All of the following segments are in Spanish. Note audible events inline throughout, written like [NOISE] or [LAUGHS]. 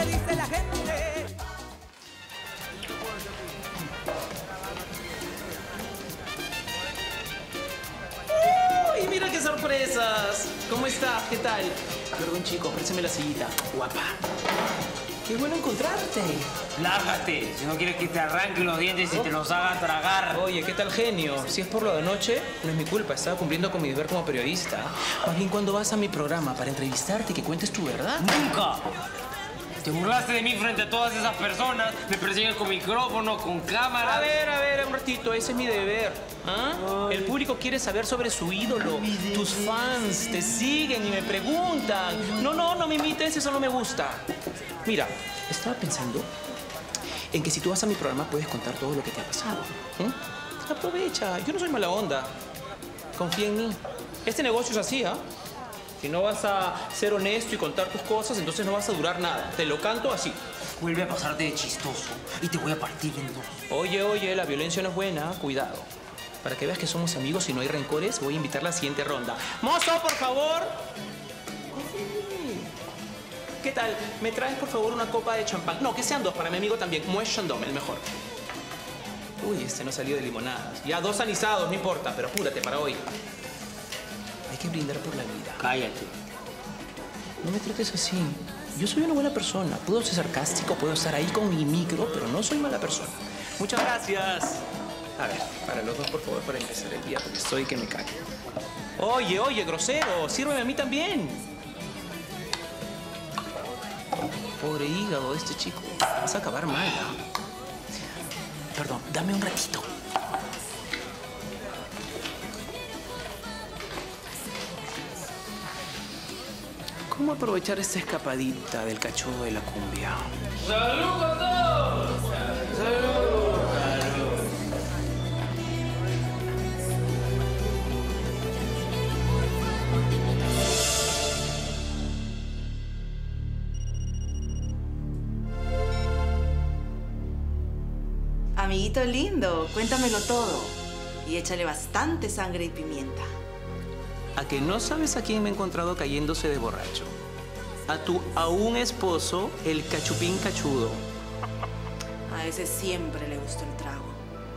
¿Qué dice la gente? ¡Uy, mira qué sorpresas! ¿Cómo estás? ¿Qué tal? Perdón, chico, ofréceme la sillita. Guapa. Qué bueno encontrarte. Lárgate, si no quieres que te arranquen los dientes y te los haga tragar. Oye, ¿qué tal genio? Si es por lo de anoche, no es mi culpa. Estaba cumpliendo con mi deber como periodista. Más bien, cuando vas a mi programa para entrevistarte y que cuentes tu verdad? ¡Nunca! Te burlaste de mí frente a todas esas personas, me persiguen con micrófono, con cámara. A ver, a ver, un ratito, ese es mi deber. ¿Ah? El público quiere saber sobre su ídolo. Tus fans te siguen y me preguntan. No, no, no me imites, eso no me gusta. Mira, estaba pensando en que si tú vas a mi programa puedes contar todo lo que te ha pasado. ¿Mm? Aprovecha, yo no soy mala onda. Confía en mí. Este negocio es así, ¿ah? Si no vas a ser honesto y contar tus cosas, entonces no vas a durar nada. Te lo canto así. Vuelve a pasarte de chistoso y te voy a partir en dos. Oye, oye, la violencia no es buena, cuidado. Para que veas que somos amigos y no hay rencores, voy a invitar la siguiente ronda. ¡Mozo, por favor! ¿Qué tal? ¿Me traes, por favor, una copa de champán? No, que sean dos, para mi amigo también. Chandon, el mejor. Uy, este no salió de limonadas. Ya, dos anisados, no importa, pero apúrate para hoy. Hay que brindar por la vida. Cállate. No me trates así. Yo soy una buena persona. Puedo ser sarcástico, puedo estar ahí con mi micro, pero no soy mala persona. Muchas gracias. A ver, para los dos, por favor, para empezar el día, porque estoy que me cae. Oye, oye, grosero, sírveme a mí también. Pobre hígado este chico. Vas a acabar mal. ¿ah? Perdón, dame un ratito. ¿Cómo aprovechar esta escapadita del cachudo de la cumbia? ¡Salud a todos! ¡Salud! Amiguito lindo, cuéntamelo todo. Y échale bastante sangre y pimienta. A que no sabes a quién me he encontrado cayéndose de borracho. A tu aún esposo, el cachupín cachudo. A ese siempre le gustó el trago.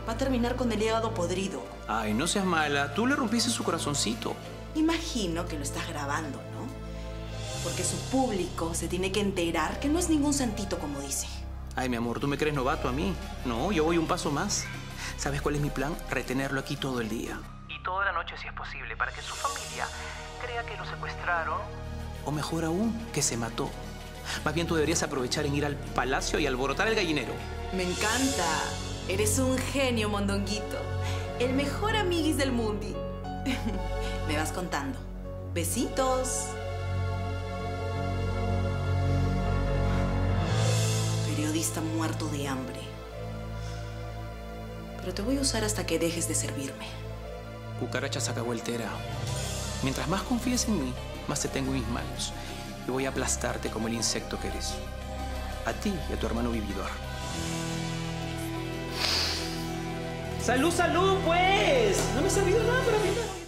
Va a terminar con el hígado podrido. Ay, no seas mala. Tú le rompiste su corazoncito. Imagino que lo estás grabando, ¿no? Porque su público se tiene que enterar que no es ningún santito como dice. Ay, mi amor, ¿tú me crees novato a mí? No, yo voy un paso más. ¿Sabes cuál es mi plan? Retenerlo aquí todo el día. Toda la noche si es posible, para que su familia crea que lo secuestraron. O mejor aún, que se mató. Más bien tú deberías aprovechar en ir al palacio y alborotar el gallinero. Me encanta. Eres un genio, mondonguito. El mejor amiguis del mundi. [LAUGHS] Me vas contando. Besitos. Periodista muerto de hambre. Pero te voy a usar hasta que dejes de servirme. Cucaracha sacavueltera. Mientras más confíes en mí, más te tengo en mis manos. Y voy a aplastarte como el insecto que eres. A ti y a tu hermano vividor. ¡Salud, salud, pues! No me he sabido nada mí.